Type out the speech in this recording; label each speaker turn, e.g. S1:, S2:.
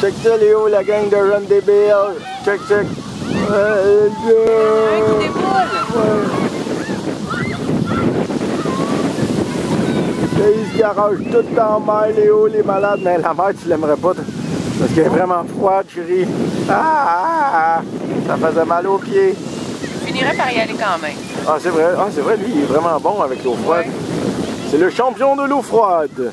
S1: Check ça, Léo, la gang de Run DBL. Check, check. Ouais,
S2: Un qui
S1: ils se garagent tout en mer, Léo, les malades. Mais la mer, tu l'aimerais pas. Parce qu'elle est vraiment froide, chérie. Ah, ah, ça faisait mal aux pieds.
S2: Je finirais par y aller quand même.
S1: Ah, c'est vrai. Ah, c'est vrai, lui, il est vraiment bon avec l'eau froide. C'est le champion de l'eau froide.